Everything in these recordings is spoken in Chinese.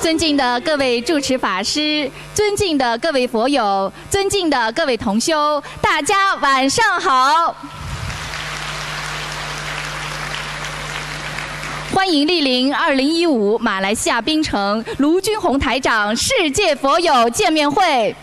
尊敬的各位主持法师，尊敬的各位佛友，尊敬的各位同修，大家晚上好！欢迎莅临二零一五马来西亚槟城卢军宏台长世界佛友见面会。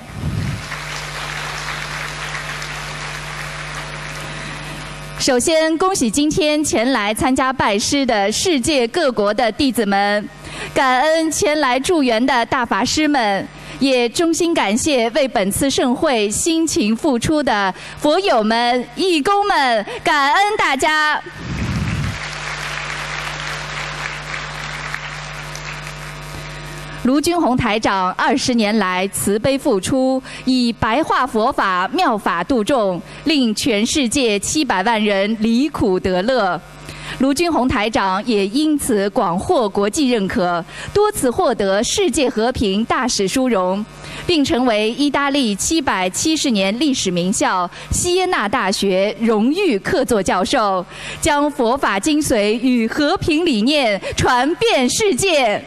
首先，恭喜今天前来参加拜师的世界各国的弟子们，感恩前来助缘的大法师们，也衷心感谢为本次盛会辛勤付出的佛友们、义工们，感恩大家。卢军宏台长二十年来慈悲付出，以白话佛法妙法度众，令全世界七百万人离苦得乐。卢军宏台长也因此广获国际认可，多次获得世界和平大使殊荣，并成为意大利七百七十年历史名校锡耶纳大学荣誉客座教授，将佛法精髓与和平理念传遍世界。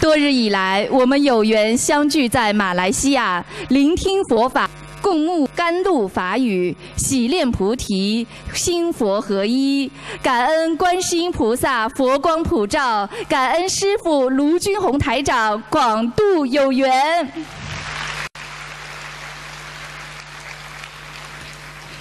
多日以来，我们有缘相聚在马来西亚，聆听佛法，共沐甘露法雨，洗练菩提，心佛合一。感恩观世音菩萨佛光普照，感恩师父卢军宏台长广度有缘。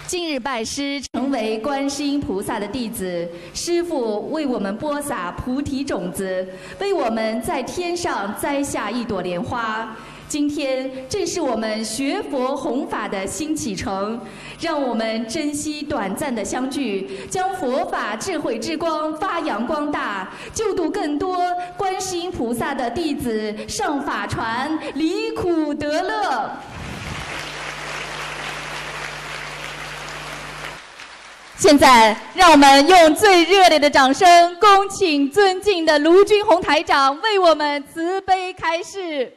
今日拜师，成为观世音菩萨的弟子，师父为我们播撒菩提种子，为我们在天上栽下一朵莲花。今天正是我们学佛弘法的新启程，让我们珍惜短暂的相聚，将佛法智慧之光发扬光大，救度更多观世音菩萨的弟子上法船，离苦得乐。现在，让我们用最热烈的掌声，恭请尊敬的卢军宏台长为我们慈悲开示。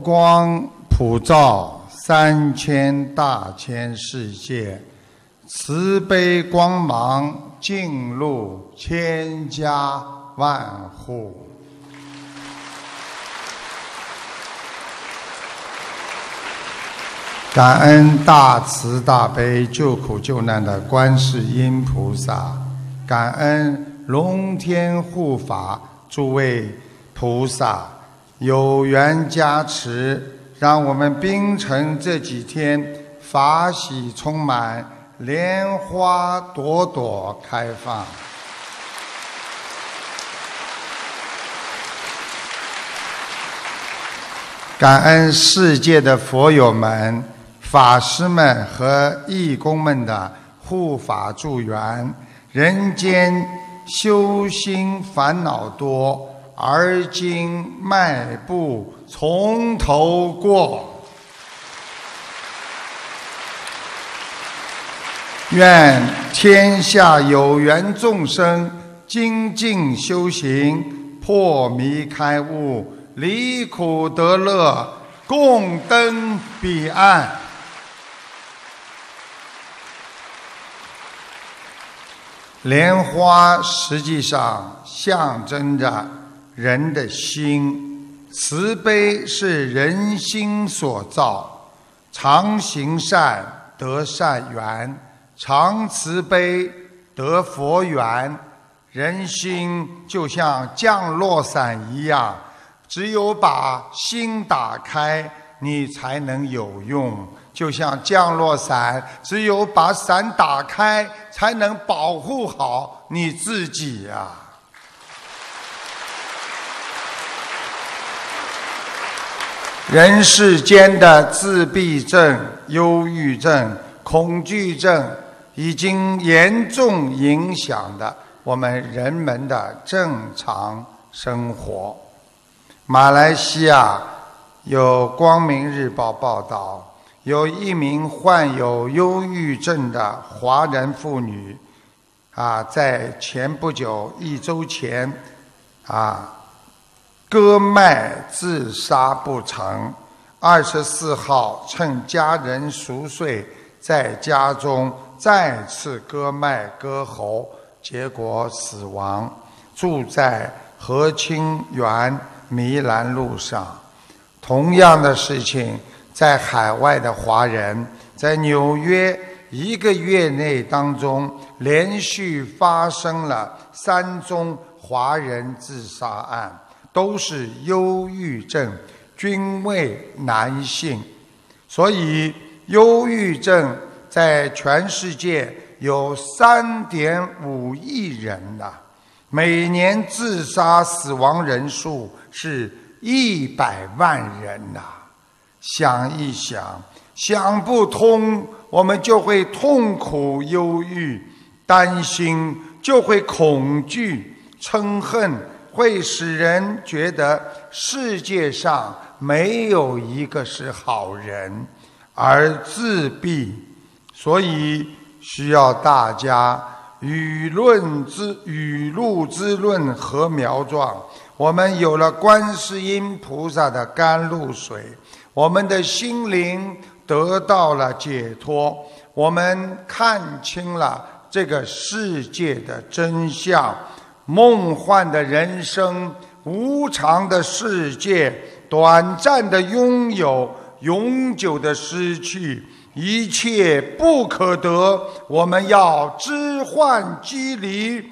光普照三千大千世界，慈悲光芒进入千家万户。感恩大慈大悲救苦救难的观世音菩萨，感恩龙天护法诸位菩萨有缘加持，让我们冰城这几天法喜充满，莲花朵朵开放。感恩世界的佛友们、法师们和义工们的护法助缘。人间修心烦恼多，而今迈步从头过。愿天下有缘众生精进修行，破迷开悟，离苦得乐，共登彼岸。莲花实际上象征着人的心，慈悲是人心所造，常行善得善缘，常慈悲得佛缘。人心就像降落伞一样，只有把心打开，你才能有用。就像降落伞，只有把伞打开，才能保护好你自己呀。人世间的自闭症、忧郁症、恐惧症，已经严重影响的我们人们的正常生活。马来西亚有《光明日报》报道。有一名患有忧郁症的华人妇女，啊，在前不久一周前，啊，割脉自杀不成。二十四号趁家人熟睡，在家中再次割脉割喉，结果死亡。住在和清园弥兰路上，同样的事情。在海外的华人，在纽约一个月内当中，连续发生了三宗华人自杀案，都是忧郁症，均为男性。所以，忧郁症在全世界有三点五亿人呐，每年自杀死亡人数是一百万人呐。想一想，想不通，我们就会痛苦、忧郁、担心，就会恐惧、嗔恨，会使人觉得世界上没有一个是好人，而自闭。所以需要大家语论之语露之论和苗状。我们有了观世音菩萨的甘露水。我们的心灵得到了解脱，我们看清了这个世界的真相，梦幻的人生，无常的世界，短暂的拥有，永久的失去，一切不可得。我们要知幻即离，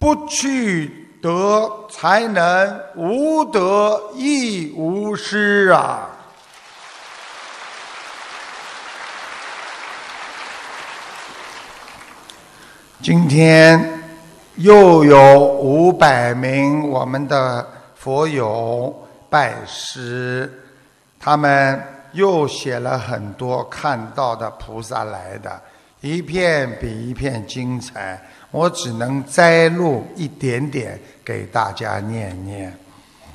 不去得，才能无得亦无失啊！今天又有五百名我们的佛友拜师，他们又写了很多看到的菩萨来的，一片比一片精彩。我只能摘录一点点给大家念念。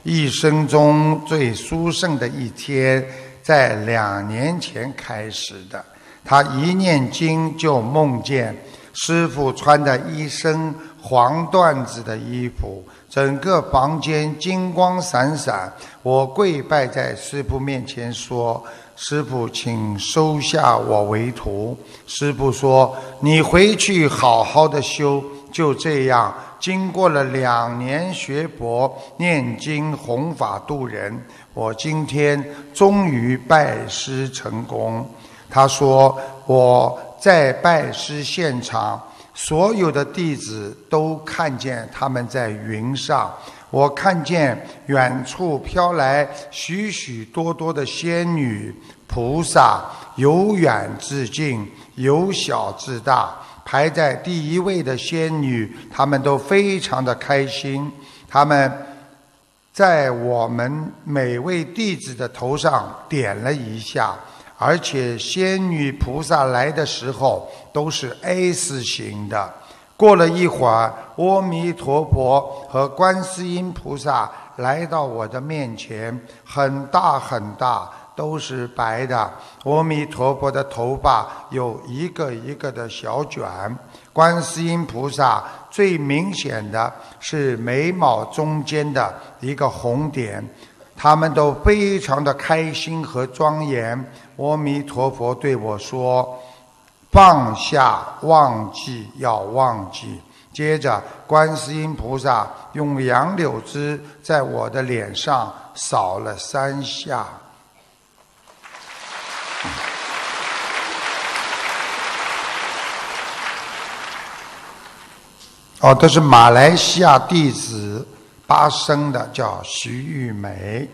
一生中最殊胜的一天，在两年前开始的。他一念经就梦见。师傅穿的一身黄缎子的衣服，整个房间金光闪闪。我跪拜在师傅面前说：“师傅，请收下我为徒。”师傅说：“你回去好好的修。”就这样，经过了两年学佛、念经、弘法度人，我今天终于拜师成功。他说：“我。”在拜师现场，所有的弟子都看见他们在云上。我看见远处飘来许许多多的仙女菩萨，由远至近，由小至大。排在第一位的仙女，他们都非常的开心。他们在我们每位弟子的头上点了一下。而且仙女菩萨来的时候都是 S 型的。过了一会儿，阿弥陀佛和观世音菩萨来到我的面前，很大很大，都是白的。阿弥陀佛的头发有一个一个的小卷。观世音菩萨最明显的是眉毛中间的一个红点，他们都非常的开心和庄严。阿弥陀佛对我说：“放下，忘记，要忘记。”接着，观世音菩萨用杨柳枝在我的脸上扫了三下。哦，这是马来西亚弟子八生的，叫徐玉梅。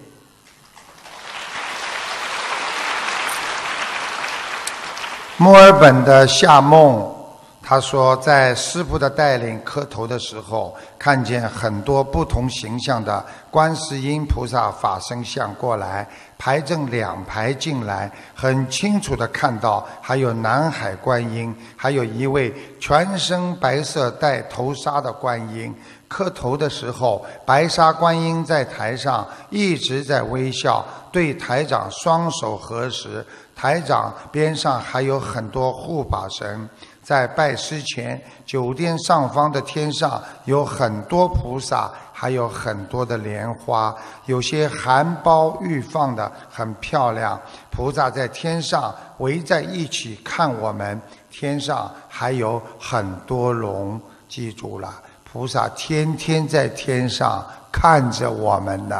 墨尔本的夏梦，他说在师傅的带领磕头的时候，看见很多不同形象的观世音菩萨法身像过来。排正两排进来，很清楚的看到，还有南海观音，还有一位全身白色戴头纱的观音。磕头的时候，白纱观音在台上一直在微笑，对台长双手合十。台长边上还有很多护法神。在拜师前，酒店上方的天上有很多菩萨。还有很多的莲花，有些含苞欲放的，很漂亮。菩萨在天上围在一起看我们，天上还有很多龙。记住了，菩萨天天在天上看着我们呢。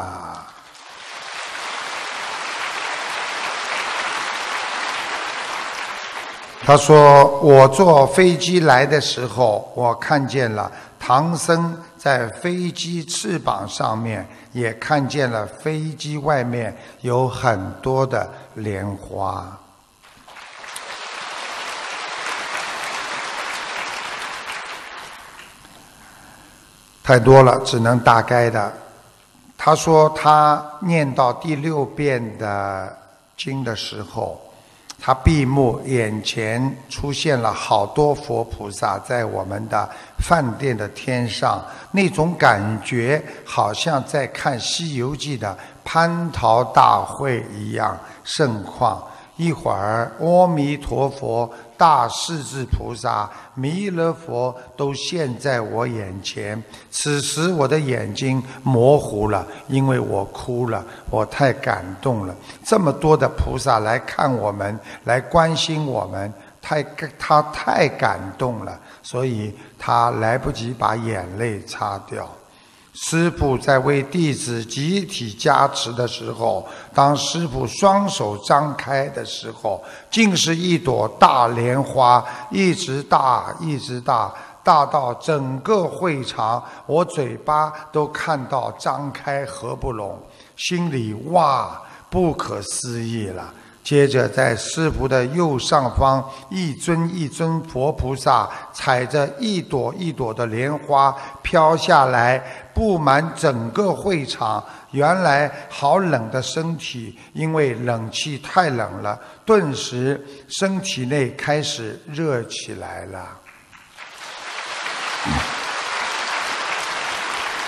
他说：“我坐飞机来的时候，我看见了唐僧。”在飞机翅膀上面，也看见了飞机外面有很多的莲花，太多了，只能大概的。他说他念到第六遍的经的时候。他闭目，眼前出现了好多佛菩萨在我们的饭店的天上，那种感觉好像在看《西游记》的蟠桃大会一样盛况。一会儿，阿弥陀佛。大势至菩萨、弥勒佛都现在我眼前。此时我的眼睛模糊了，因为我哭了，我太感动了。这么多的菩萨来看我们，来关心我们，太他太感动了，所以他来不及把眼泪擦掉。师傅在为弟子集体加持的时候，当师傅双手张开的时候，竟是一朵大莲花，一直大，一直大，大到整个会场，我嘴巴都看到张开合不拢，心里哇，不可思议了。接着，在师傅的右上方，一尊一尊佛菩萨踩着一朵一朵的莲花飘下来，布满整个会场。原来好冷的身体，因为冷气太冷了，顿时身体内开始热起来了。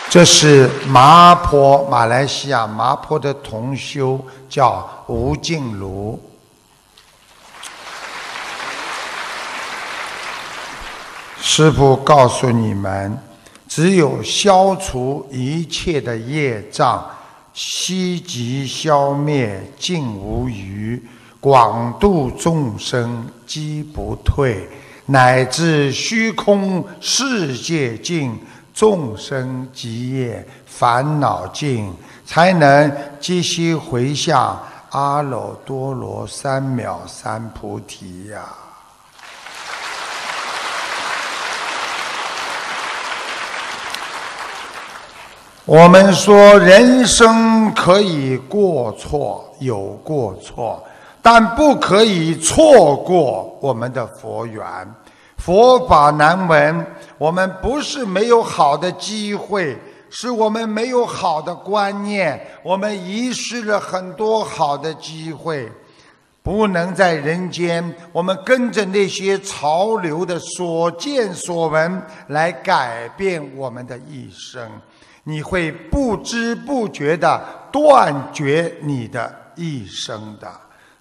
这是麻坡，马来西亚麻坡的同修叫吴静茹。师父告诉你们，只有消除一切的业障，悉即消灭，尽无余，广度众生，积不退，乃至虚空世界尽。众生极业烦恼尽，才能即息回向阿耨多罗三藐三菩提呀！我们说人生可以过错，有过错，但不可以错过我们的佛缘。佛法难闻。我们不是没有好的机会，是我们没有好的观念，我们遗失了很多好的机会，不能在人间，我们跟着那些潮流的所见所闻来改变我们的一生，你会不知不觉的断绝你的一生的。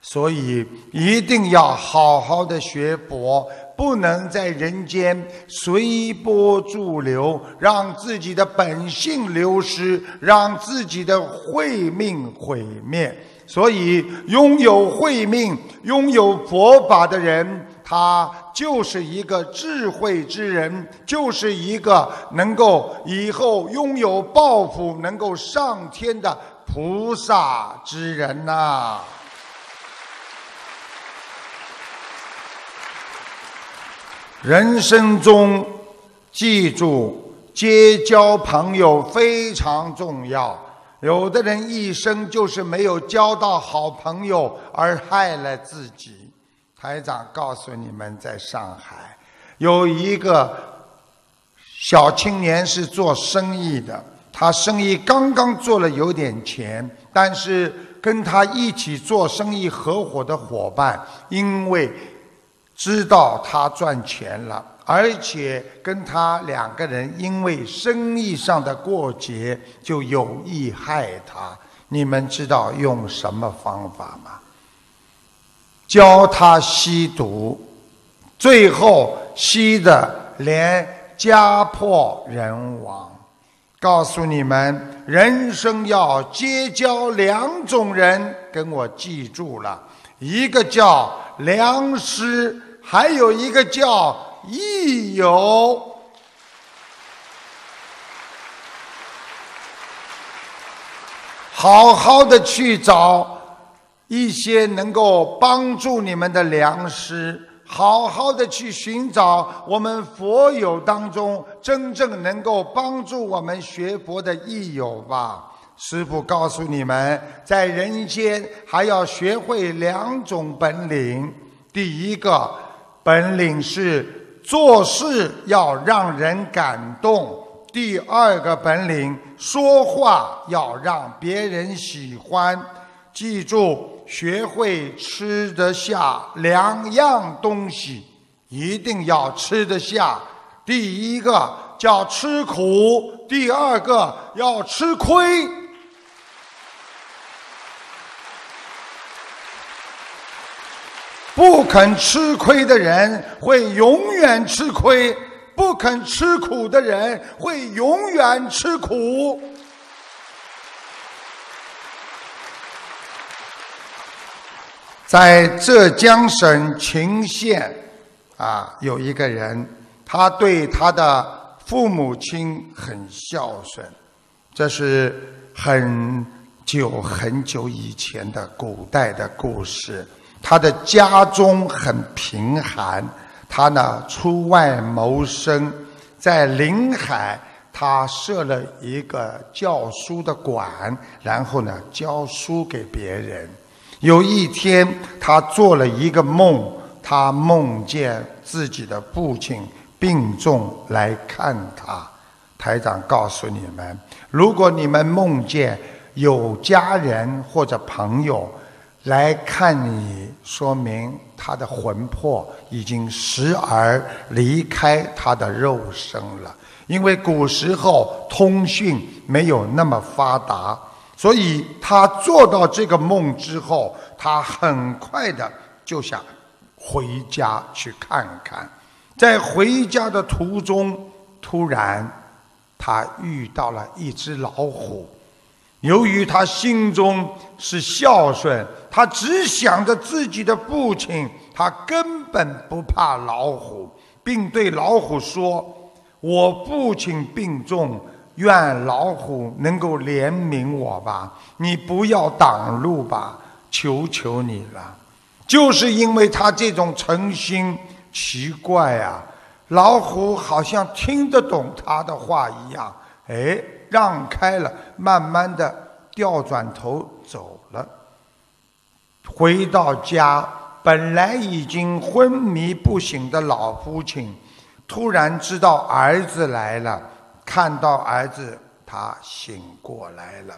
所以一定要好好的学佛，不能在人间随波逐流，让自己的本性流失，让自己的慧命毁灭。所以，拥有慧命、拥有佛法的人，他就是一个智慧之人，就是一个能够以后拥有抱负、能够上天的菩萨之人呐。人生中，记住结交朋友非常重要。有的人一生就是没有交到好朋友，而害了自己。台长告诉你们，在上海有一个小青年是做生意的，他生意刚刚做了有点钱，但是跟他一起做生意合伙的伙伴，因为。知道他赚钱了，而且跟他两个人因为生意上的过节就有意害他。你们知道用什么方法吗？教他吸毒，最后吸的连家破人亡。告诉你们，人生要结交两种人，跟我记住了，一个叫良师。还有一个叫益友，好好的去找一些能够帮助你们的良师，好好的去寻找我们佛友当中真正能够帮助我们学佛的益友吧。师父告诉你们，在人间还要学会两种本领，第一个。本领是做事要让人感动。第二个本领，说话要让别人喜欢。记住，学会吃得下两样东西，一定要吃得下。第一个叫吃苦，第二个要吃亏。不肯吃亏的人会永远吃亏，不肯吃苦的人会永远吃苦。在浙江省秦县，啊，有一个人，他对他的父母亲很孝顺，这是很久很久以前的古代的故事。他的家中很贫寒，他呢出外谋生，在临海，他设了一个教书的馆，然后呢教书给别人。有一天，他做了一个梦，他梦见自己的父亲病重来看他。台长告诉你们，如果你们梦见有家人或者朋友，来看你，说明他的魂魄已经时而离开他的肉身了。因为古时候通讯没有那么发达，所以他做到这个梦之后，他很快的就想回家去看看。在回家的途中，突然他遇到了一只老虎。由于他心中是孝顺，他只想着自己的父亲，他根本不怕老虎，并对老虎说：“我父亲病重，愿老虎能够怜悯我吧，你不要挡路吧，求求你了。”就是因为他这种诚心，奇怪啊，老虎好像听得懂他的话一样，哎。让开了，慢慢的调转头走了。回到家，本来已经昏迷不醒的老父亲，突然知道儿子来了，看到儿子，他醒过来了，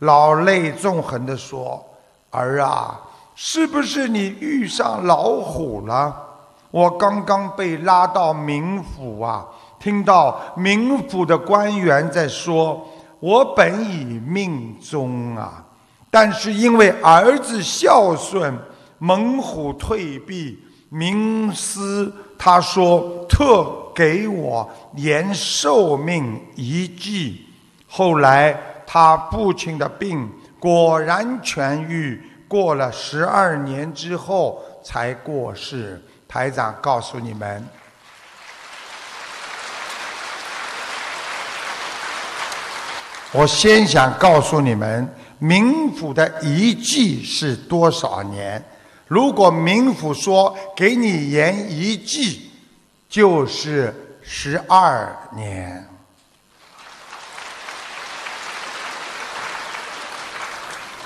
老泪纵横的说：“儿啊，是不是你遇上老虎了？我刚刚被拉到冥府啊。”听到冥府的官员在说：“我本已命终啊，但是因为儿子孝顺，猛虎退避，冥司他说特给我延寿命一计。后来他父亲的病果然痊愈，过了十二年之后才过世。台长告诉你们。我先想告诉你们，冥府的遗迹是多少年？如果冥府说给你延一季，就是十二年。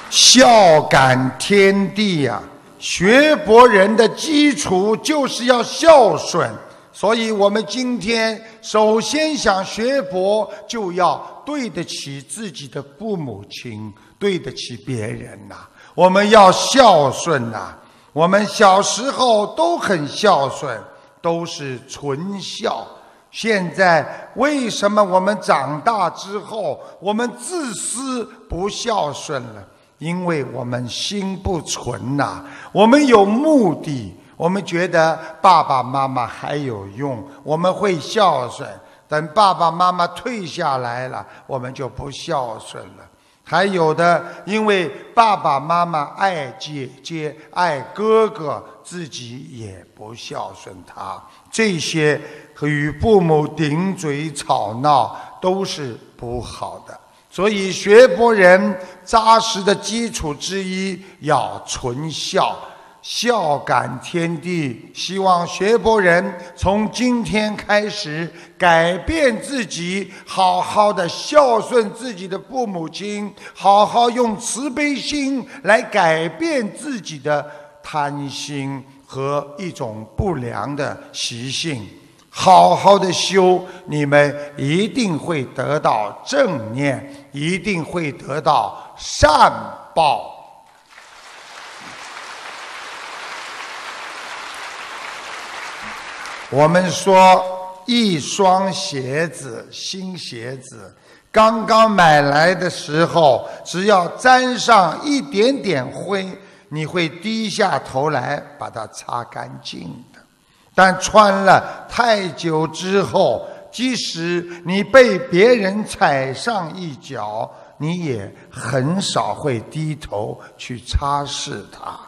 孝感天地呀，学博人的基础就是要孝顺。所以我们今天首先想学佛，就要对得起自己的父母亲，对得起别人呐。我们要孝顺呐。我们小时候都很孝顺，都是纯孝。现在为什么我们长大之后，我们自私不孝顺了？因为我们心不纯呐。我们有目的。我们觉得爸爸妈妈还有用，我们会孝顺。等爸爸妈妈退下来了，我们就不孝顺了。还有的，因为爸爸妈妈爱姐姐、爱哥哥，自己也不孝顺他。这些和与父母顶嘴吵闹都是不好的。所以，学佛人扎实的基础之一要存孝。孝感天地，希望学佛人从今天开始改变自己，好好的孝顺自己的父母亲，好好用慈悲心来改变自己的贪心和一种不良的习性，好好的修，你们一定会得到正念，一定会得到善报。我们说，一双鞋子，新鞋子，刚刚买来的时候，只要沾上一点点灰，你会低下头来把它擦干净的。但穿了太久之后，即使你被别人踩上一脚，你也很少会低头去擦拭它。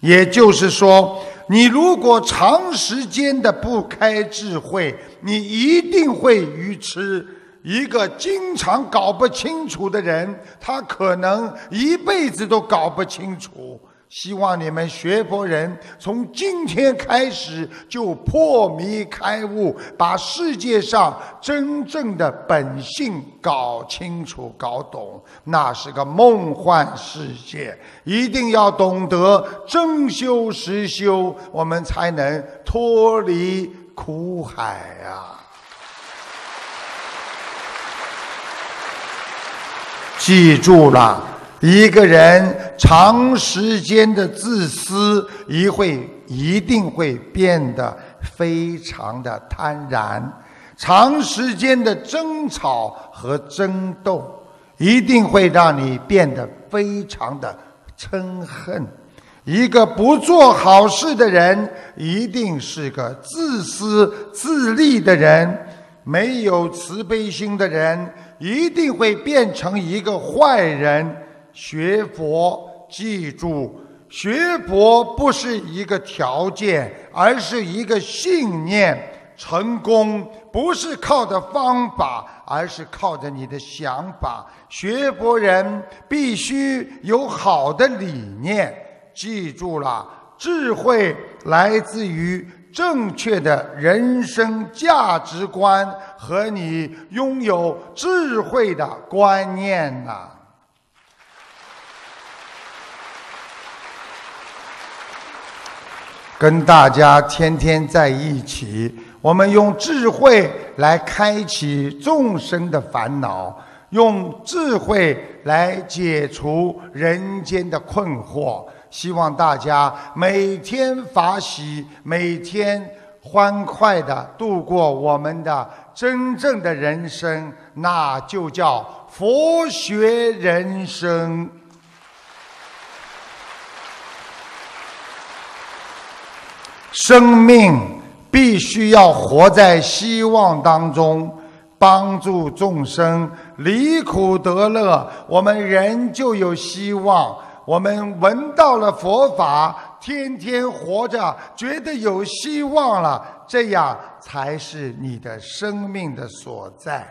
也就是说。你如果长时间的不开智慧，你一定会愚痴。一个经常搞不清楚的人，他可能一辈子都搞不清楚。希望你们学佛人从今天开始就破迷开悟，把世界上真正的本性搞清楚、搞懂。那是个梦幻世界，一定要懂得真修实修，我们才能脱离苦海啊！记住了。一个人长时间的自私，一会一定会变得非常的贪婪；长时间的争吵和争斗，一定会让你变得非常的嗔恨。一个不做好事的人，一定是个自私自利的人；没有慈悲心的人，一定会变成一个坏人。学佛，记住，学佛不是一个条件，而是一个信念。成功不是靠的方法，而是靠着你的想法。学佛人必须有好的理念。记住了，智慧来自于正确的人生价值观和你拥有智慧的观念呐。跟大家天天在一起，我们用智慧来开启众生的烦恼，用智慧来解除人间的困惑。希望大家每天法喜，每天欢快的度过我们的真正的人生，那就叫佛学人生。生命必须要活在希望当中，帮助众生离苦得乐，我们人就有希望。我们闻到了佛法，天天活着，觉得有希望了，这样才是你的生命的所在。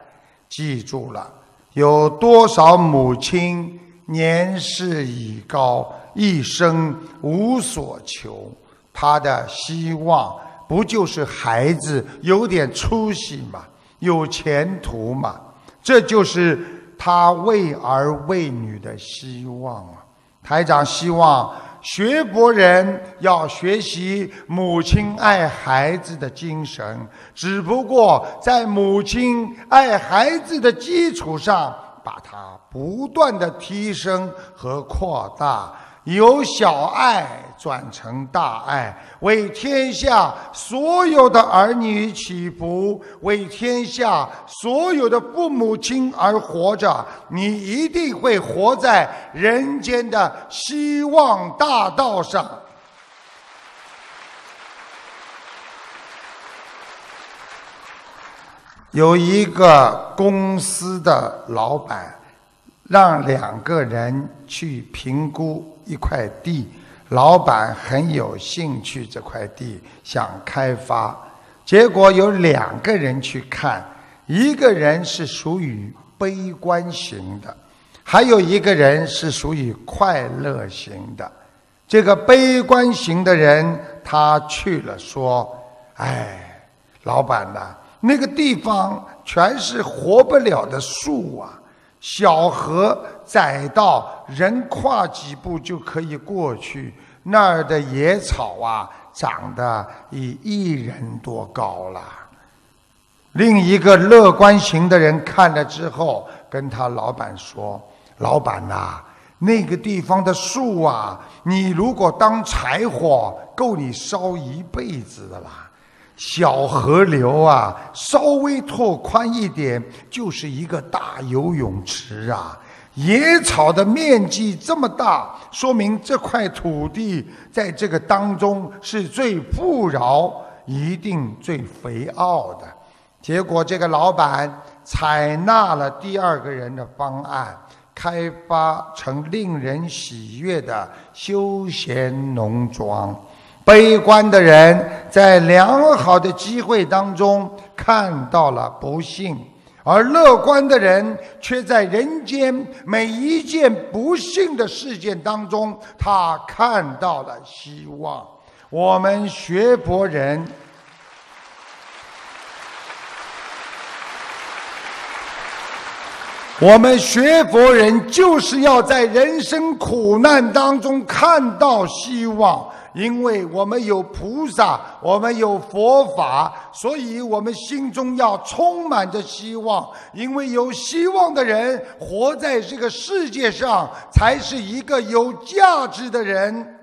记住了，有多少母亲年事已高，一生无所求，他的希望不就是孩子有点出息嘛，有前途嘛？这就是他为儿为女的希望啊！台长希望学博人要学习母亲爱孩子的精神，只不过在母亲爱孩子的基础上，把它不断的提升和扩大。由小爱转成大爱，为天下所有的儿女祈福，为天下所有的父母亲而活着。你一定会活在人间的希望大道上。有一个公司的老板，让两个人去评估。一块地，老板很有兴趣，这块地想开发，结果有两个人去看，一个人是属于悲观型的，还有一个人是属于快乐型的。这个悲观型的人他去了，说：“哎，老板呐，那个地方全是活不了的树啊。”小河窄到人跨几步就可以过去，那儿的野草啊，长得已一人多高了。另一个乐观型的人看了之后，跟他老板说：“老板呐，那个地方的树啊，你如果当柴火，够你烧一辈子的啦。”小河流啊，稍微拓宽一点就是一个大游泳池啊！野草的面积这么大，说明这块土地在这个当中是最富饶、一定最肥沃的。结果这个老板采纳了第二个人的方案，开发成令人喜悦的休闲农庄。悲观的人在良好的机会当中看到了不幸，而乐观的人却在人间每一件不幸的事件当中，他看到了希望。我们学佛人，我们学佛人就是要在人生苦难当中看到希望。因为我们有菩萨，我们有佛法，所以我们心中要充满着希望。因为有希望的人活在这个世界上，才是一个有价值的人。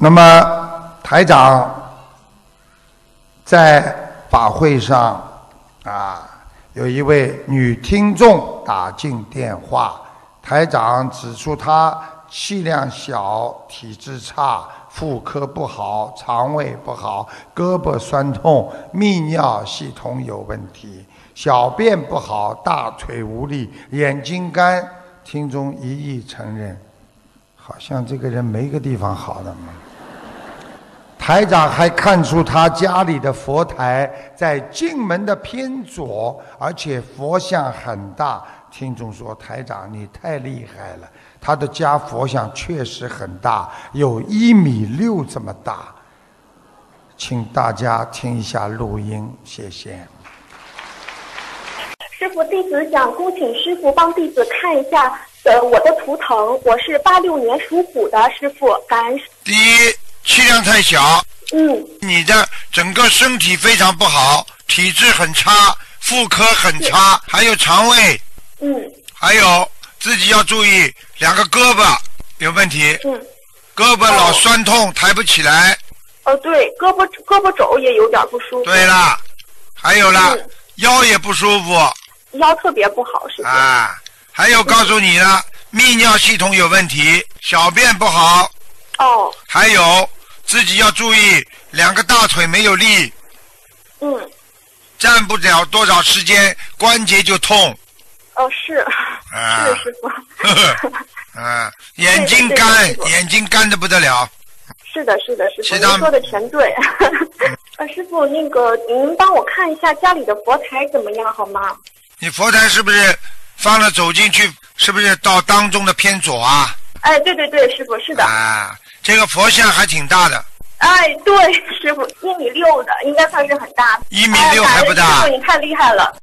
那么，台长在法会上啊。有一位女听众打进电话，台长指出她气量小、体质差、妇科不好、肠胃不好、胳膊酸痛、泌尿系统有问题、小便不好、大腿无力、眼睛干。听众一一承认，好像这个人没个地方好的嘛。台长还看出他家里的佛台在进门的偏左，而且佛像很大。听众说：“台长，你太厉害了！他的家佛像确实很大，有一米六这么大。”请大家听一下录音，谢谢。师傅，弟子想恭请师傅帮弟子看一下，呃，我的图腾，我是八六年属虎的，师傅，感恩。第一。气量太小，嗯，你的整个身体非常不好，体质很差，妇科很差，还有肠胃，嗯，还有自己要注意两个胳膊有问题，嗯，胳膊老酸痛，抬不起来。哦，对，胳膊胳膊肘也有点不舒服。对啦，还有了，腰也不舒服。腰特别不好，是吧？啊，还有告诉你了，泌尿系统有问题，小便不好，哦，还有自己要注意，两个大腿没有力，嗯，站不了多少时间，关节就痛。哦是，啊是师傅，啊，眼睛干眼睛干的不得了。是的，是的，师傅，其他您说的全对。呃，师傅，那个您帮我看一下家里的佛台怎么样好吗？你佛台是不是放了走进去？是不是到当中的偏左啊？哎，对对对，师傅是的。啊，这个佛像还挺大的，哎，对，师傅一米六的，应该算是很大的。一米哎六还不大师傅你太厉害了。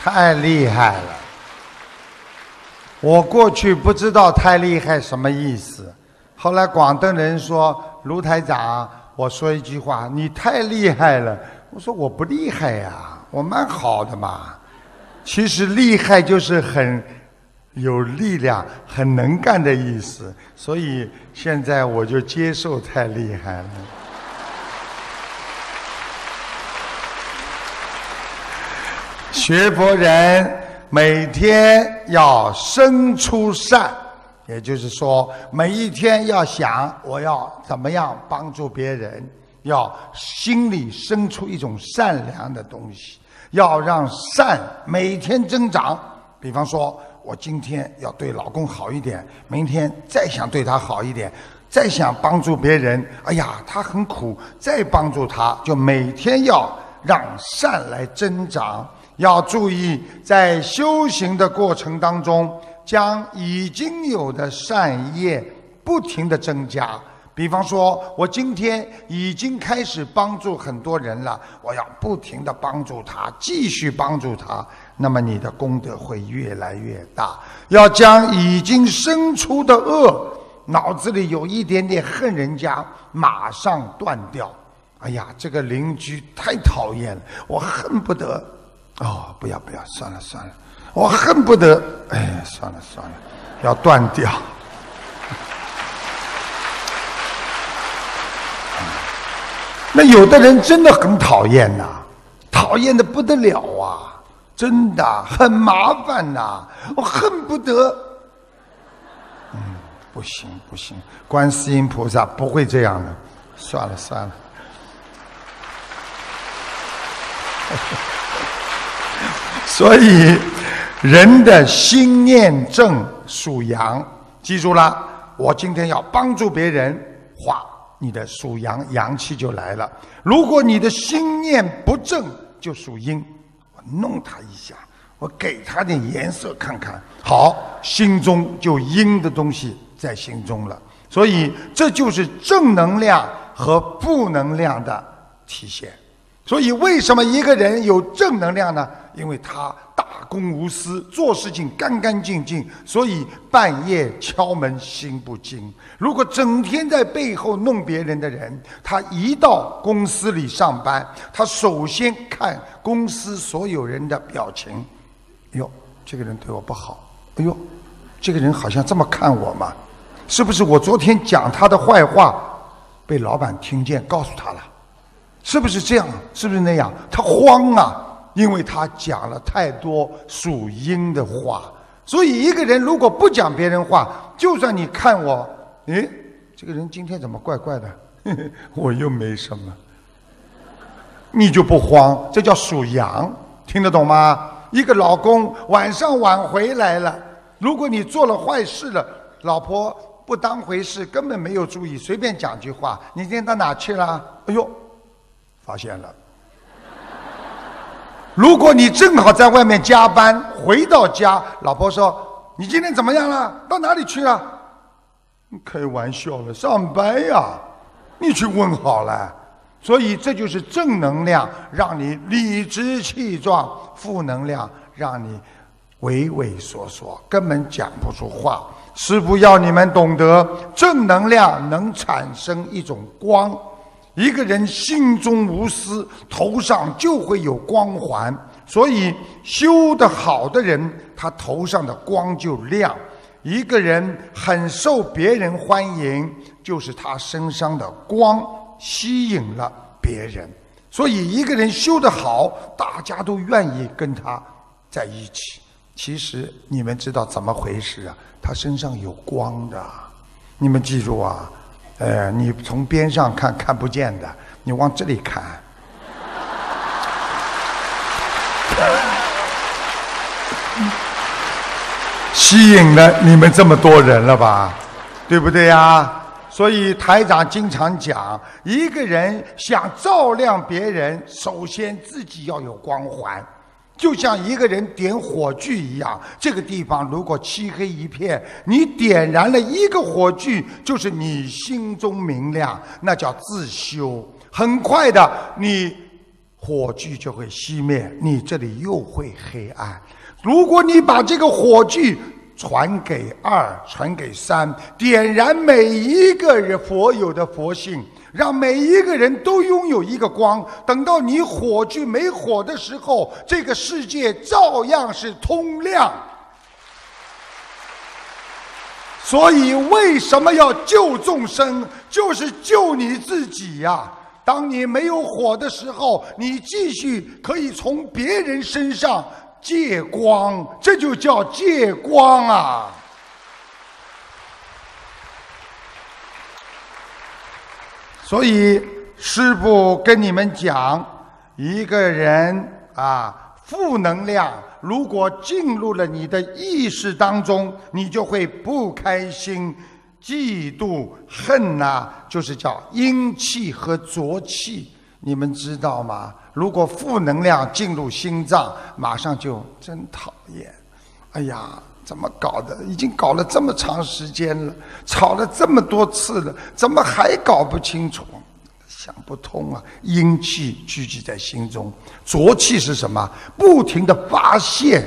太厉害了！我过去不知道“太厉害”什么意思，后来广东人说卢台长，我说一句话：“你太厉害了。”我说我不厉害呀，我蛮好的嘛。其实厉害就是很有力量、很能干的意思，所以现在我就接受太厉害了。学佛人每天要生出善，也就是说，每一天要想我要怎么样帮助别人，要心里生出一种善良的东西，要让善每天增长。比方说，我今天要对老公好一点，明天再想对他好一点，再想帮助别人，哎呀，他很苦，再帮助他，就每天要让善来增长。要注意，在修行的过程当中，将已经有的善业不停地增加。比方说，我今天已经开始帮助很多人了，我要不停地帮助他，继续帮助他，那么你的功德会越来越大。要将已经生出的恶，脑子里有一点点恨人家，马上断掉。哎呀，这个邻居太讨厌了，我恨不得。哦，不要不要，算了算了，我恨不得，哎，算了算了，要断掉。那有的人真的很讨厌呐、讨厌的不得了啊，真的很麻烦呐、我恨不得，嗯，不行不行，观世音菩萨不会这样的，算了算了。所以，人的心念正属阳，记住了。我今天要帮助别人，哇，你的属阳阳气就来了。如果你的心念不正，就属阴。我弄他一下，我给他点颜色看看，好，心中就阴的东西在心中了。所以，这就是正能量和负能量的体现。所以，为什么一个人有正能量呢？因为他大公无私，做事情干干净净，所以半夜敲门心不惊。如果整天在背后弄别人的人，他一到公司里上班，他首先看公司所有人的表情。哎呦，这个人对我不好。哎呦，这个人好像这么看我嘛？是不是我昨天讲他的坏话，被老板听见，告诉他了？是不是这样？是不是那样？他慌啊，因为他讲了太多属阴的话。所以一个人如果不讲别人话，就算你看我，诶，这个人今天怎么怪怪的？我又没什么，你就不慌，这叫属阳，听得懂吗？一个老公晚上晚回来了，如果你做了坏事了，老婆不当回事，根本没有注意，随便讲句话，你今天到哪去了？哎呦！发现了。如果你正好在外面加班，回到家，老婆说：“你今天怎么样了？到哪里去了？”开玩笑了，上班呀，你去问好了。所以这就是正能量，让你理直气壮；负能量让你畏畏缩缩，根本讲不出话。师父要你们懂得，正能量能产生一种光。一个人心中无私，头上就会有光环。所以修得好的人，他头上的光就亮。一个人很受别人欢迎，就是他身上的光吸引了别人。所以一个人修得好，大家都愿意跟他在一起。其实你们知道怎么回事啊？他身上有光的，你们记住啊！呃，你从边上看看不见的，你往这里看，吸引了你们这么多人了吧？对不对呀？所以台长经常讲，一个人想照亮别人，首先自己要有光环。就像一个人点火炬一样，这个地方如果漆黑一片，你点燃了一个火炬，就是你心中明亮，那叫自修。很快的，你火炬就会熄灭，你这里又会黑暗。如果你把这个火炬传给二，传给三，点燃每一个人佛有的佛性。让每一个人都拥有一个光，等到你火炬没火的时候，这个世界照样是通亮。所以，为什么要救众生？就是救你自己呀！当你没有火的时候，你继续可以从别人身上借光，这就叫借光啊！所以，师父跟你们讲，一个人啊，负能量如果进入了你的意识当中，你就会不开心、嫉妒、恨呐，就是叫阴气和浊气。你们知道吗？如果负能量进入心脏，马上就真讨厌。哎呀，怎么搞的？已经搞了这么长时间了，吵了这么多次了，怎么还搞不清楚？想不通啊！阴气聚集在心中，浊气是什么？不停的发泄，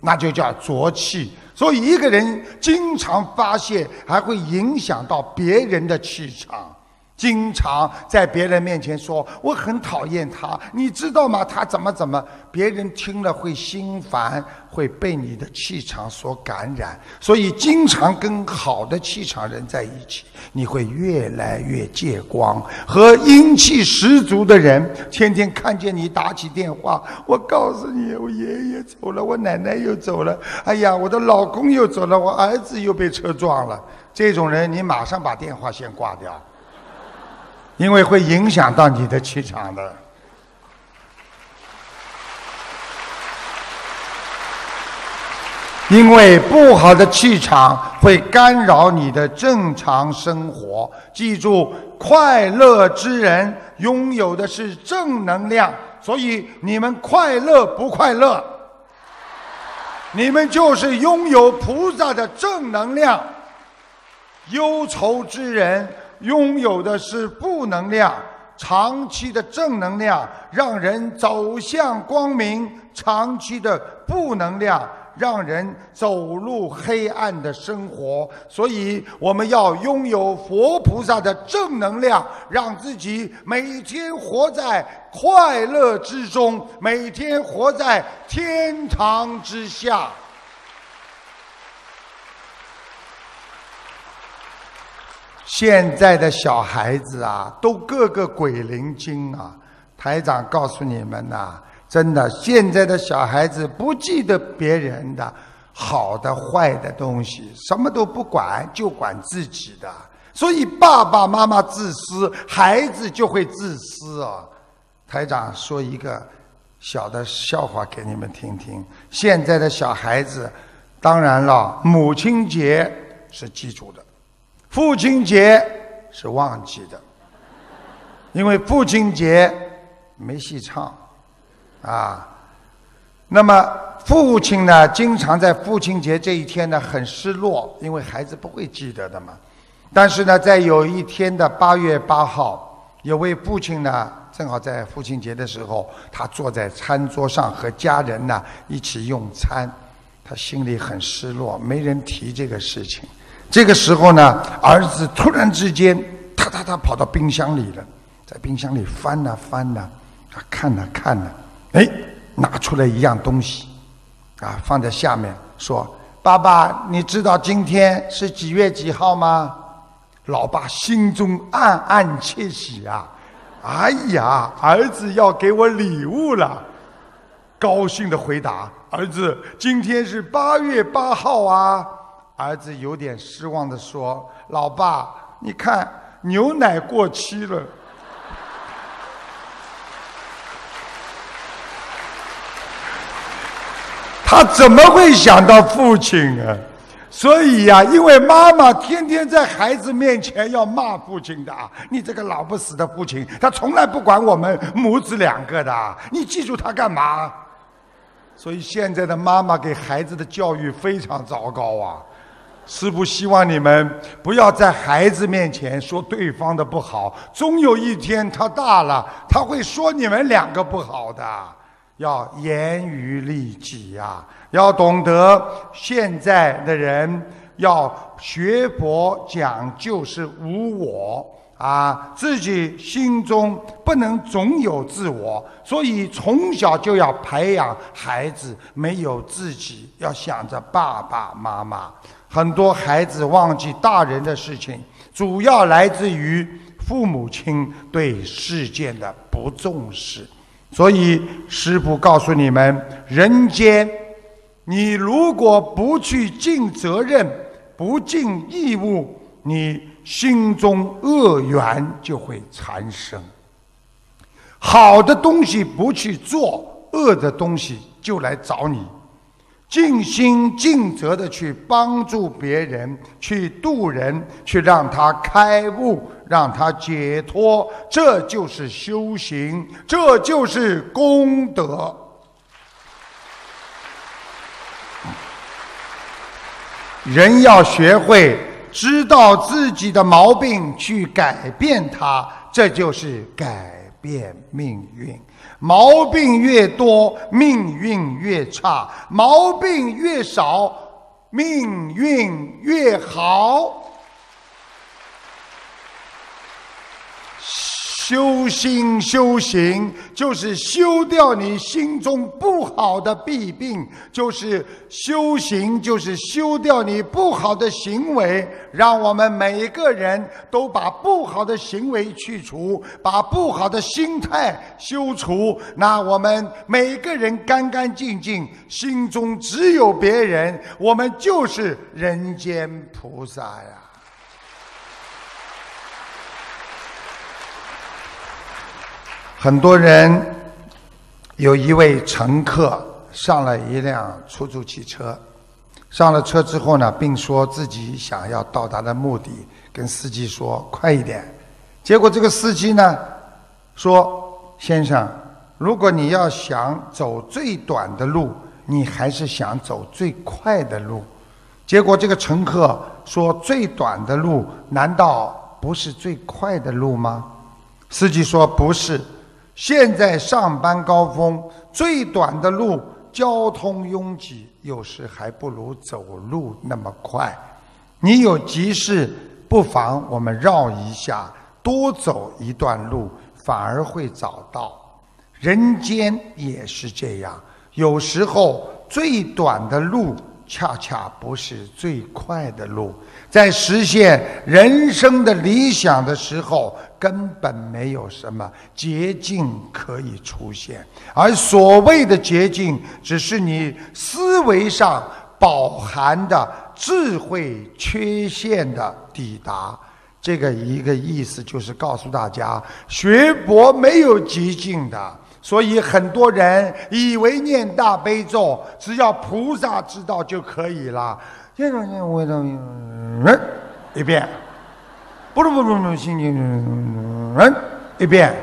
那就叫浊气。所以一个人经常发泄，还会影响到别人的气场。经常在别人面前说我很讨厌他，你知道吗？他怎么怎么，别人听了会心烦，会被你的气场所感染。所以经常跟好的气场人在一起，你会越来越借光。和阴气十足的人，天天看见你打起电话，我告诉你，我爷爷走了，我奶奶又走了，哎呀，我的老公又走了，我儿子又被车撞了。这种人，你马上把电话先挂掉。因为会影响到你的气场的，因为不好的气场会干扰你的正常生活。记住，快乐之人拥有的是正能量，所以你们快乐不快乐？你们就是拥有菩萨的正能量。忧愁之人。拥有的是负能量，长期的正能量让人走向光明；长期的负能量让人走入黑暗的生活。所以，我们要拥有佛菩萨的正能量，让自己每天活在快乐之中，每天活在天堂之下。现在的小孩子啊，都个个鬼灵精啊！台长告诉你们呐，真的，现在的小孩子不记得别人的好的坏的东西，什么都不管，就管自己的。所以爸爸妈妈自私，孩子就会自私啊！台长说一个小的笑话给你们听听。现在的小孩子，当然了，母亲节是记住的。父亲节是忘记的，因为父亲节没戏唱，啊，那么父亲呢，经常在父亲节这一天呢很失落，因为孩子不会记得的嘛。但是呢，在有一天的八月八号，有位父亲呢，正好在父亲节的时候，他坐在餐桌上和家人呢一起用餐，他心里很失落，没人提这个事情。这个时候呢，儿子突然之间，他他他跑到冰箱里了，在冰箱里翻呐翻呐，啊看呐看呐，哎，拿出来一样东西，啊放在下面，说：“爸爸，你知道今天是几月几号吗？”老爸心中暗暗窃喜啊，哎呀，儿子要给我礼物了。高兴的回答：“儿子，今天是八月八号啊。”儿子有点失望的说：“老爸，你看牛奶过期了。”他怎么会想到父亲啊？所以呀，因为妈妈天天在孩子面前要骂父亲的啊，你这个老不死的父亲，他从来不管我们母子两个的，你记住他干嘛？所以现在的妈妈给孩子的教育非常糟糕啊！师父希望你们不要在孩子面前说对方的不好，终有一天他大了，他会说你们两个不好的。要严于律己呀，要懂得现在的人要学佛讲究是无我啊，自己心中不能总有自我，所以从小就要培养孩子没有自己，要想着爸爸妈妈。很多孩子忘记大人的事情，主要来自于父母亲对事件的不重视。所以，师父告诉你们：人间，你如果不去尽责任、不尽义务，你心中恶缘就会产生。好的东西不去做，恶的东西就来找你。尽心尽责的去帮助别人，去度人，去让他开悟，让他解脱，这就是修行，这就是功德。人要学会知道自己的毛病，去改变它，这就是改变命运。毛病越多，命运越差；毛病越少，命运越好。修心修行，就是修掉你心中不好的弊病；就是修行，就是修掉你不好的行为。让我们每个人都把不好的行为去除，把不好的心态修除。那我们每个人干干净净，心中只有别人，我们就是人间菩萨呀。很多人有一位乘客上了一辆出租汽车，上了车之后呢，并说自己想要到达的目的，跟司机说快一点。结果这个司机呢说：“先生，如果你要想走最短的路，你还是想走最快的路。”结果这个乘客说：“最短的路难道不是最快的路吗？”司机说：“不是。”现在上班高峰，最短的路，交通拥挤，有时还不如走路那么快。你有急事，不妨我们绕一下，多走一段路，反而会找到。人间也是这样，有时候最短的路，恰恰不是最快的路。在实现人生的理想的时候，根本没有什么捷径可以出现，而所谓的捷径，只是你思维上饱含的智慧缺陷的抵达。这个一个意思就是告诉大家，学佛没有捷径的。所以很多人以为念大悲咒，只要菩萨知道就可以了。这种念我都嗯一遍，不不不不不，心经嗯一遍，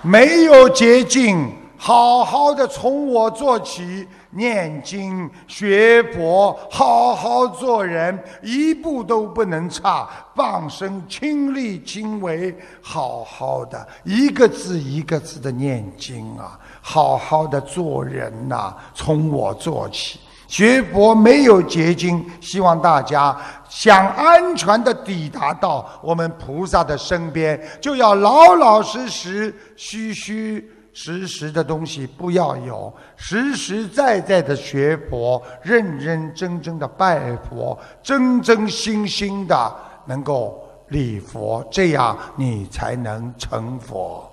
没有捷径，好好的从我做起，念经学佛，好好做人，一步都不能差，放生亲力亲为，好好的一个字一个字的念经啊，好好的做人呐，从我做起。学佛没有捷径，希望大家想安全的抵达到我们菩萨的身边，就要老老实实、虚虚实实的东西不要有，实实在在的学佛，认认真真的拜佛，真真心心的能够礼佛，这样你才能成佛。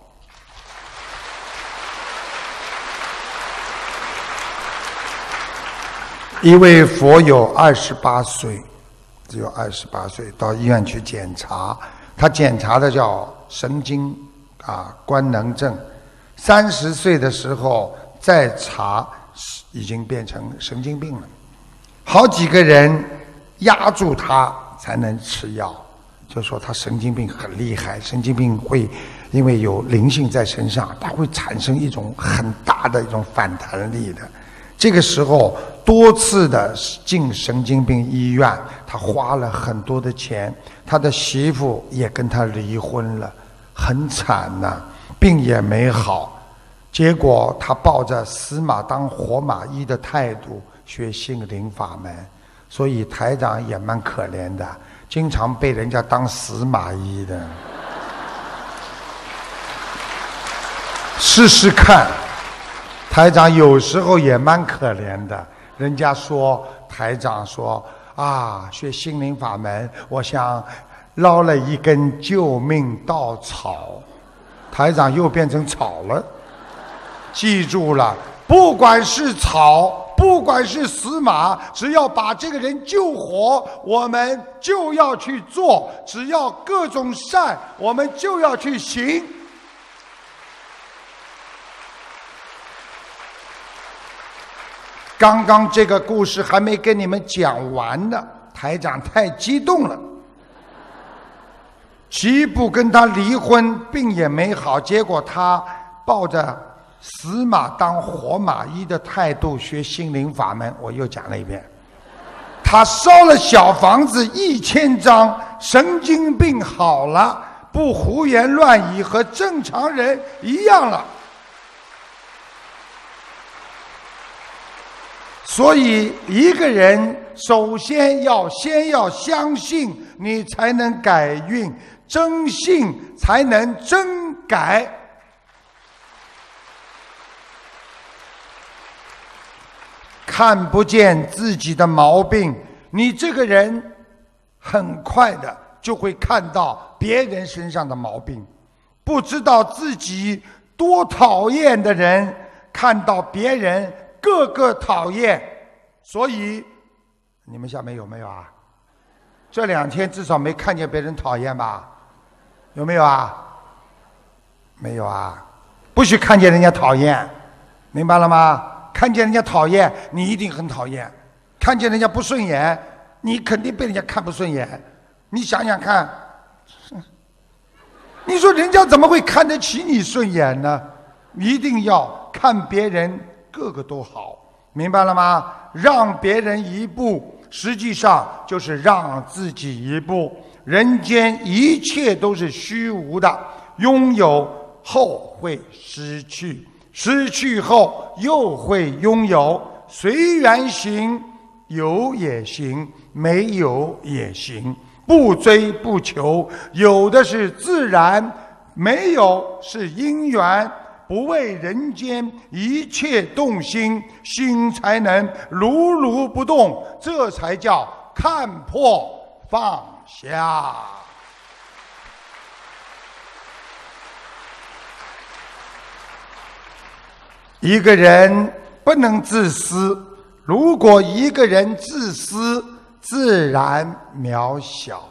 一位佛友二十八岁，只有二十八岁，到医院去检查，他检查的叫神经啊官能症。三十岁的时候再查，已经变成神经病了。好几个人压住他才能吃药，就说他神经病很厉害，神经病会因为有灵性在身上，它会产生一种很大的一种反弹力的。这个时候多次的进神经病医院，他花了很多的钱，他的媳妇也跟他离婚了，很惨呐，病也没好，结果他抱着死马当活马医的态度学心灵法门，所以台长也蛮可怜的，经常被人家当死马医的，试试看。台长有时候也蛮可怜的，人家说台长说啊，学心灵法门，我像捞了一根救命稻草，台长又变成草了。记住了，不管是草，不管是死马，只要把这个人救活，我们就要去做；只要各种善，我们就要去行。刚刚这个故事还没跟你们讲完呢，台长太激动了，急不跟他离婚，病也没好，结果他抱着死马当活马医的态度学心灵法门，我又讲了一遍，他烧了小房子一千张，神经病好了，不胡言乱语，和正常人一样了。所以，一个人首先要先要相信，你才能改运；真信才能真改。看不见自己的毛病，你这个人很快的就会看到别人身上的毛病。不知道自己多讨厌的人，看到别人。个个讨厌，所以你们下面有没有啊？这两天至少没看见别人讨厌吧？有没有啊？没有啊？不许看见人家讨厌，明白了吗？看见人家讨厌，你一定很讨厌；看见人家不顺眼，你肯定被人家看不顺眼。你想想看，你说人家怎么会看得起你顺眼呢？一定要看别人。个个都好，明白了吗？让别人一步，实际上就是让自己一步。人间一切都是虚无的，拥有后会失去，失去后又会拥有。随缘行，有也行，没有也行，不追不求，有的是自然，没有是因缘。不为人间一切动心，心才能如如不动，这才叫看破放下。一个人不能自私，如果一个人自私，自然渺小。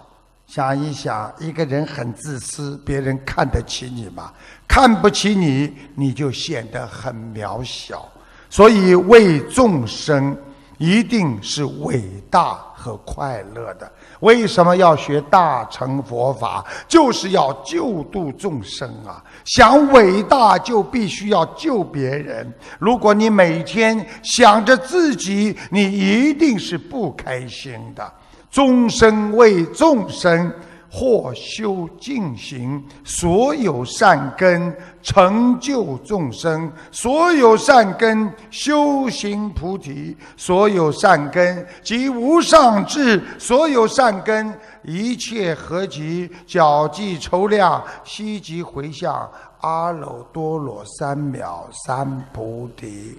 想一想，一个人很自私，别人看得起你吗？看不起你，你就显得很渺小。所以，为众生一定是伟大和快乐的。为什么要学大乘佛法？就是要救度众生啊！想伟大，就必须要救别人。如果你每天想着自己，你一定是不开心的。众生为众生，或修净行，所有善根成就众生；所有善根修行菩提，所有善根即无上智；所有善根一切合集，脚迹筹量，悉即回向阿耨多罗三藐三菩提。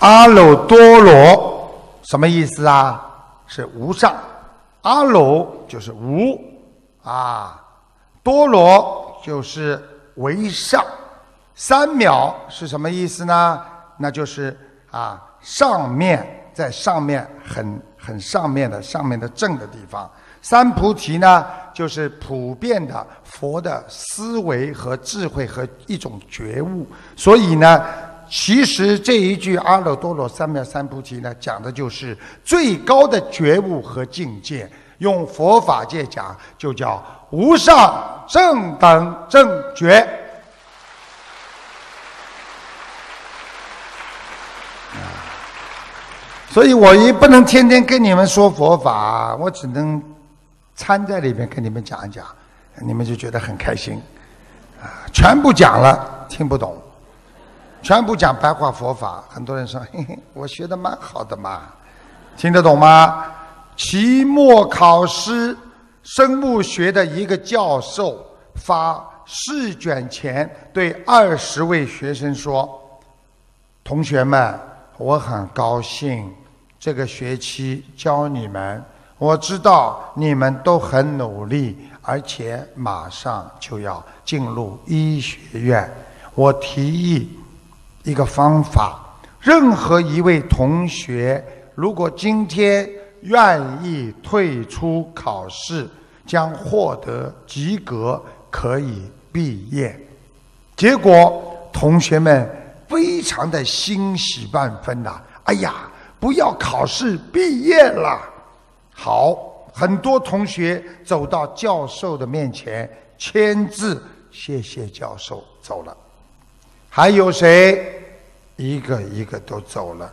阿耨多罗什么意思啊？是无上，阿耨就是无，啊，多罗就是为上，三秒是什么意思呢？那就是啊，上面在上面很很上面的上面的正的地方。三菩提呢，就是普遍的佛的思维和智慧和一种觉悟。所以呢，其实这一句阿耨多罗三藐三菩提呢，讲的就是最高的觉悟和境界。用佛法界讲，就叫无上正等正觉。所以我也不能天天跟你们说佛法，我只能掺在里面跟你们讲一讲，你们就觉得很开心。啊，全部讲了听不懂，全部讲白话佛法，很多人说嘿嘿，我学的蛮好的嘛，听得懂吗？期末考试，生物学的一个教授发试卷前对二十位学生说：“同学们，我很高兴。”这个学期教你们，我知道你们都很努力，而且马上就要进入医学院。我提议一个方法：任何一位同学，如果今天愿意退出考试，将获得及格，可以毕业。结果同学们非常的欣喜万分呐！哎呀！不要考试，毕业了。好，很多同学走到教授的面前签字，谢谢教授，走了。还有谁？一个一个都走了。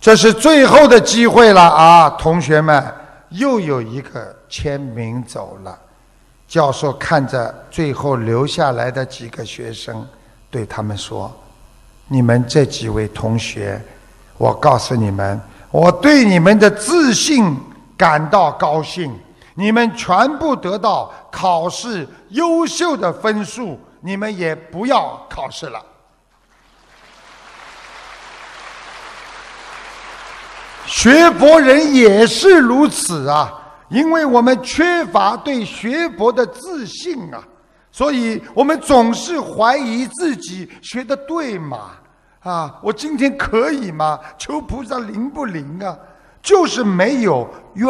这是最后的机会了啊，同学们！又有一个签名走了。教授看着最后留下来的几个学生，对他们说：“你们这几位同学。”我告诉你们，我对你们的自信感到高兴。你们全部得到考试优秀的分数，你们也不要考试了。学佛人也是如此啊，因为我们缺乏对学佛的自信啊，所以我们总是怀疑自己学的对吗？啊，我今天可以吗？求菩萨灵不灵啊？就是没有愿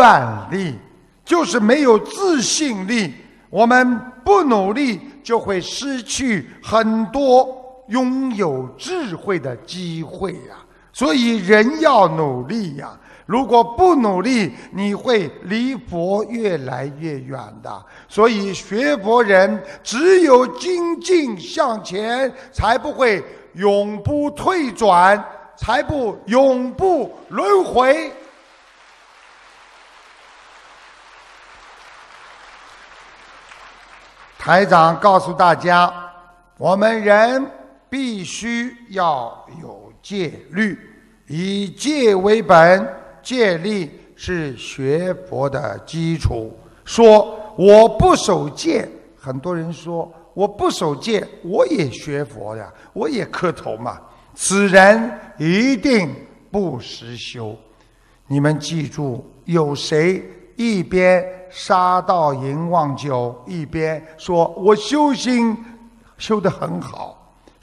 力，就是没有自信力。我们不努力，就会失去很多拥有智慧的机会呀。所以人要努力呀。如果不努力，你会离佛越来越远的。所以学佛人只有精进向前，才不会。永不退转，才不永不轮回。台长告诉大家，我们人必须要有戒律，以戒为本，戒律是学佛的基础。说我不守戒，很多人说。我不守戒，我也学佛呀，我也磕头嘛。此人一定不实修。你们记住，有谁一边杀盗淫妄酒，一边说我修心修得很好？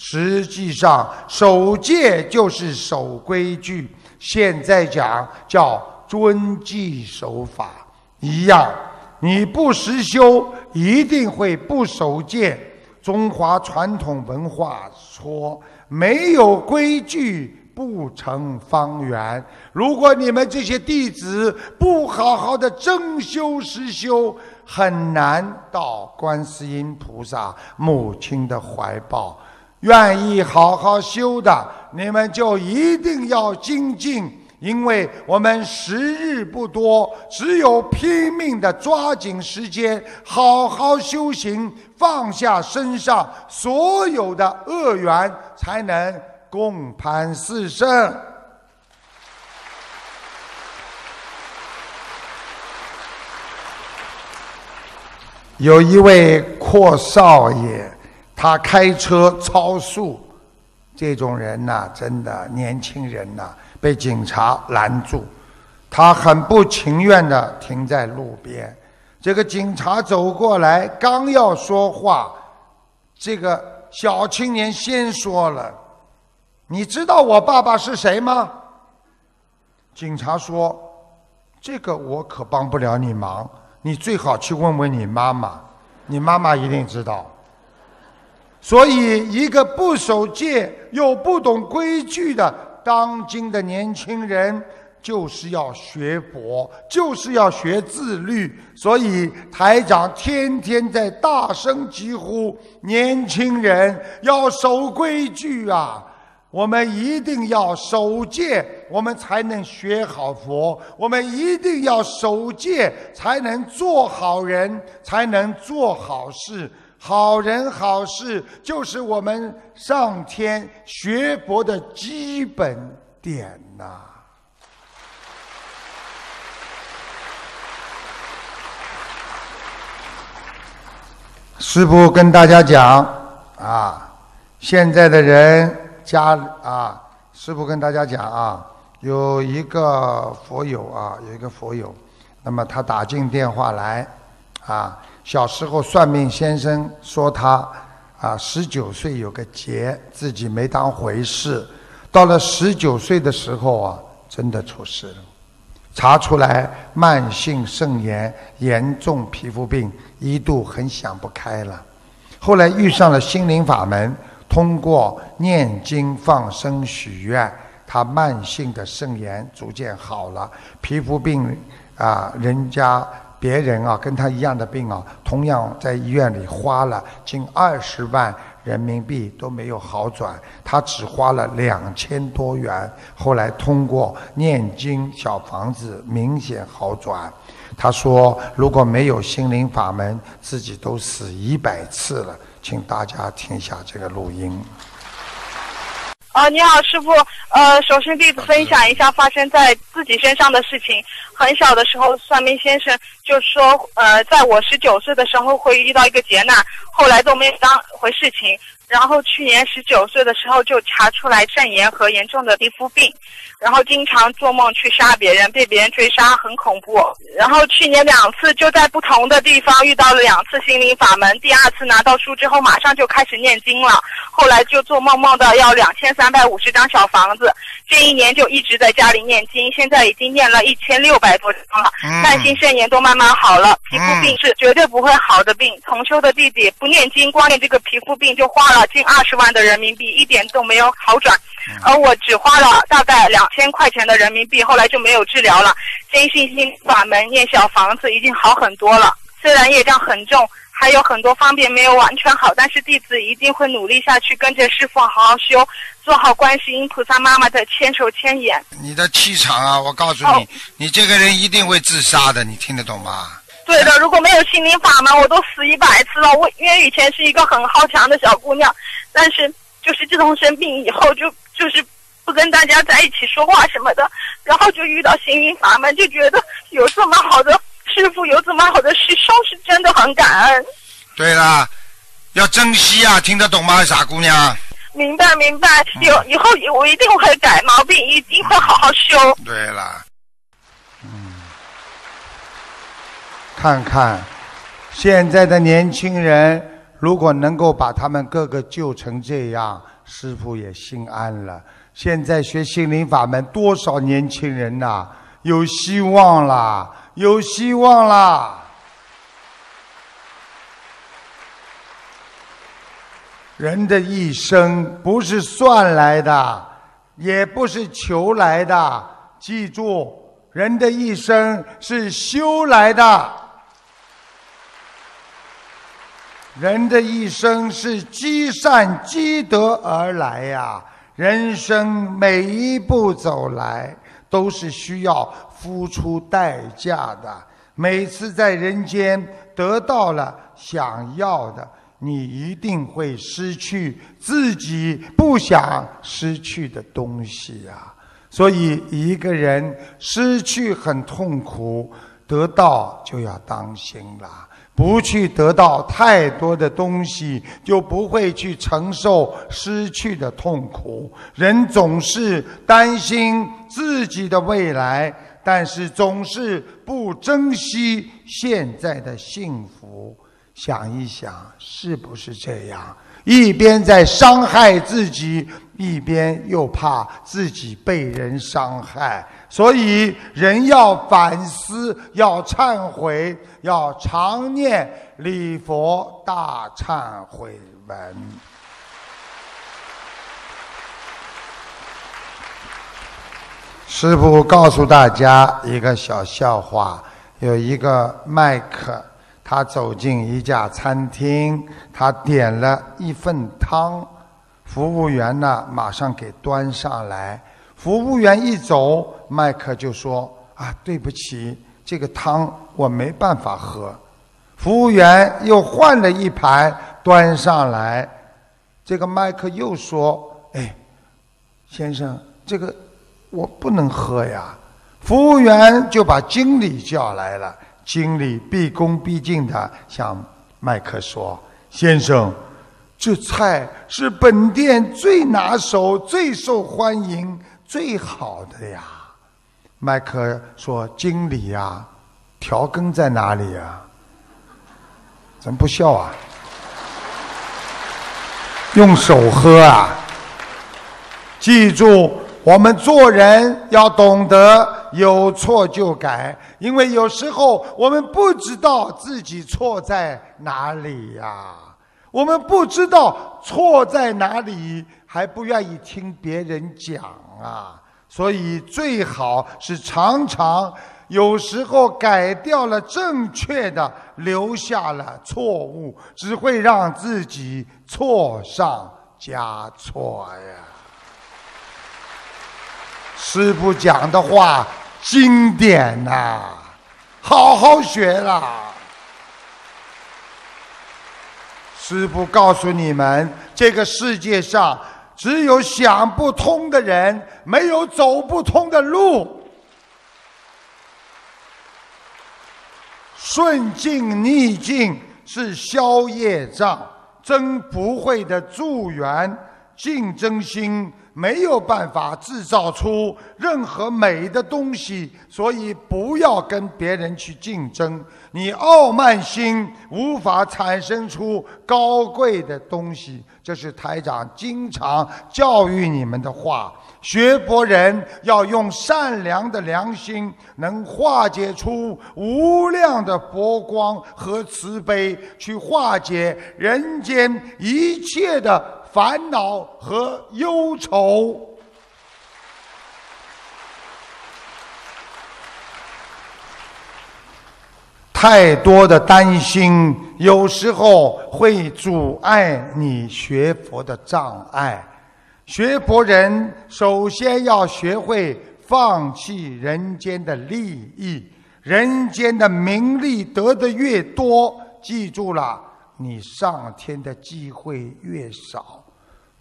实际上，守戒就是守规矩。现在讲叫遵纪守法一样。你不实修，一定会不守戒。中华传统文化说：“没有规矩不成方圆。”如果你们这些弟子不好好的真修实修，很难到观世音菩萨母亲的怀抱。愿意好好修的，你们就一定要精进。因为我们时日不多，只有拼命的抓紧时间，好好修行，放下身上所有的恶缘，才能共攀四圣。有一位阔少爷，他开车超速，这种人呐，真的年轻人呐。被警察拦住，他很不情愿地停在路边。这个警察走过来，刚要说话，这个小青年先说了：“你知道我爸爸是谁吗？”警察说：“这个我可帮不了你忙，你最好去问问你妈妈，你妈妈一定知道。”所以，一个不守戒又不懂规矩的当今的年轻人。就是要学佛，就是要学自律，所以台长天天在大声疾呼：年轻人要守规矩啊！我们一定要守戒，我们才能学好佛；我们一定要守戒，才能做好人，才能做好事。好人好事就是我们上天学佛的基本点呐。师父跟大家讲啊，现在的人家啊，师父跟大家讲啊，有一个佛友啊，有一个佛友，那么他打进电话来啊，小时候算命先生说他啊，十九岁有个劫，自己没当回事，到了十九岁的时候啊，真的出事了。查出来慢性肾炎，严重皮肤病，一度很想不开了。后来遇上了心灵法门，通过念经放生许愿，他慢性的肾炎逐渐好了。皮肤病啊，人家别人啊跟他一样的病啊，同样在医院里花了近二十万。人民币都没有好转，他只花了两千多元，后来通过念经小房子明显好转。他说：“如果没有心灵法门，自己都死一百次了。”请大家听一下这个录音。啊，你好，师傅。呃，首先弟子分享一下发生在自己身上的事情。很小的时候，算命先生就说，呃，在我十九岁的时候会遇到一个劫难，后来都没当回事情。然后去年十九岁的时候就查出来肾炎和严重的皮肤病，然后经常做梦去杀别人，被别人追杀，很恐怖。然后去年两次就在不同的地方遇到了两次心灵法门，第二次拿到书之后马上就开始念经了，后来就做梦梦到要两千三百五十张小房子，这一年就一直在家里念经，现在已经念了一千六百多张了，慢性肾炎都慢慢好了，皮肤病是绝对不会好的病。同修的弟弟不念经，光念这个皮肤病就花了。近二十万的人民币一点都没有好转，而我只花了大概两千块钱的人民币，后来就没有治疗了。坚信心法门念小房子已经好很多了，虽然业障很重，还有很多方面没有完全好，但是弟子一定会努力下去，跟着师傅好好修，做好观世音菩萨妈妈的千手千眼。你的气场啊，我告诉你，你这个人一定会自杀的，你听得懂吗？对的，如果没有心灵法门，我都死一百次了。我因为以前是一个很好强的小姑娘，但是就是自从生病以后，就就是不跟大家在一起说话什么的，然后就遇到心灵法门，就觉得有这么好的师傅，有这么好的师兄，是真的很感恩。对啦，要珍惜啊，听得懂吗，傻姑娘？明白明白，有以后我一定会改毛病，一定会好好修。对了。看看现在的年轻人，如果能够把他们个个救成这样，师傅也心安了。现在学心灵法门，多少年轻人呐，有希望啦，有希望啦！人的一生不是算来的，也不是求来的，记住，人的一生是修来的。人的一生是积善积德而来呀，人生每一步走来都是需要付出代价的。每次在人间得到了想要的，你一定会失去自己不想失去的东西呀。所以，一个人失去很痛苦，得到就要当心了。不去得到太多的东西，就不会去承受失去的痛苦。人总是担心自己的未来，但是总是不珍惜现在的幸福。想一想，是不是这样？一边在伤害自己，一边又怕自己被人伤害。所以，人要反思，要忏悔，要常念礼佛大忏悔文。师傅告诉大家一个小笑话：有一个麦克，他走进一家餐厅，他点了一份汤，服务员呢马上给端上来。服务员一走，麦克就说：“啊，对不起，这个汤我没办法喝。”服务员又换了一盘端上来，这个麦克又说：“哎，先生，这个。”我不能喝呀！服务员就把经理叫来了。经理毕恭毕敬的向麦克说：“先生，这菜是本店最拿手、最受欢迎、最好的呀。”麦克说：“经理呀，调羹在哪里呀？怎么不笑啊？用手喝啊！记住。”我们做人要懂得有错就改，因为有时候我们不知道自己错在哪里呀，我们不知道错在哪里，还不愿意听别人讲啊，所以最好是常常，有时候改掉了正确的，留下了错误，只会让自己错上加错呀。师傅讲的话经典呐，好好学啦！师傅告诉你们，这个世界上只有想不通的人，没有走不通的路。顺境逆境是消业障、增不会的助缘，竞争心。没有办法制造出任何美的东西，所以不要跟别人去竞争。你傲慢心无法产生出高贵的东西，这是台长经常教育你们的话。学博人要用善良的良心，能化解出无量的佛光和慈悲，去化解人间一切的。烦恼和忧愁，太多的担心，有时候会阻碍你学佛的障碍。学佛人首先要学会放弃人间的利益，人间的名利得的越多，记住了，你上天的机会越少。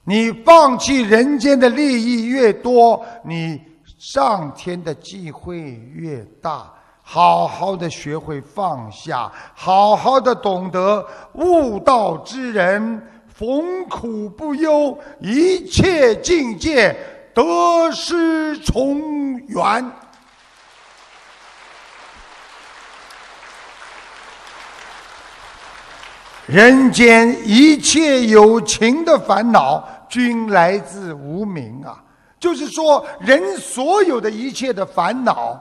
你放弃人间的利益越多，你上天的机会越大。好好的学会放下，好好的懂得悟道之人逢苦不忧，一切境界得失从缘。人间一切有情的烦恼。均来自无名啊！就是说，人所有的一切的烦恼，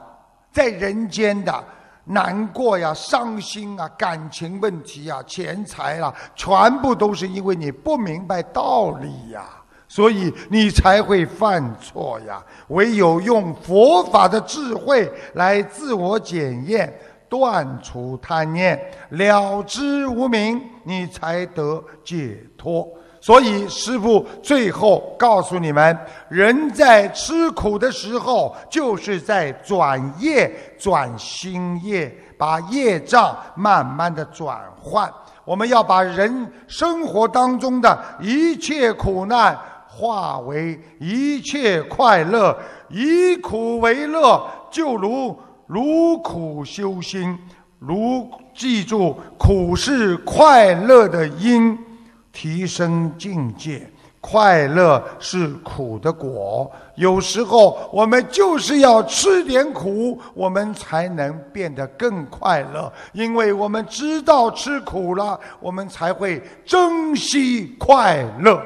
在人间的难过呀、伤心啊、感情问题啊、钱财啊，全部都是因为你不明白道理呀，所以你才会犯错呀。唯有用佛法的智慧来自我检验，断除贪念，了知无明，你才得解脱。所以，师父最后告诉你们：人在吃苦的时候，就是在转业、转心业，把业障慢慢的转换。我们要把人生活当中的一切苦难化为一切快乐，以苦为乐，就如如苦修心，如记住苦是快乐的因。提升境界，快乐是苦的果，有时候我们就是要吃点苦，我们才能变得更快乐。因为我们知道吃苦了，我们才会珍惜快乐。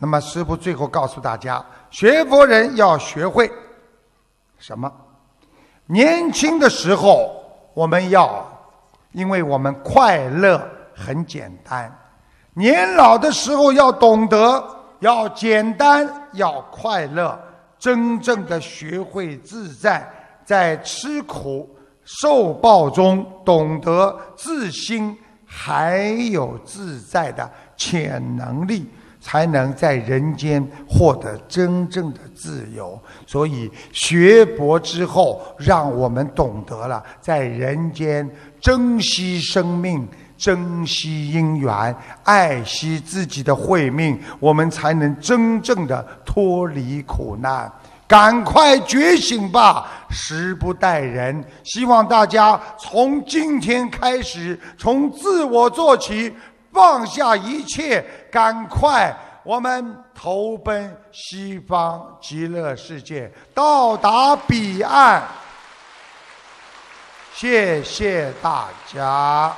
那么，师父最后告诉大家，学佛人要学会什么？年轻的时候，我们要，因为我们快乐很简单；年老的时候，要懂得要简单，要快乐，真正的学会自在，在吃苦受报中，懂得自心，还有自在的潜能力。才能在人间获得真正的自由。所以学佛之后，让我们懂得了在人间珍惜生命、珍惜因缘、爱惜自己的慧命，我们才能真正的脱离苦难。赶快觉醒吧，时不待人。希望大家从今天开始，从自我做起。放下一切，赶快，我们投奔西方极乐世界，到达彼岸。谢谢大家。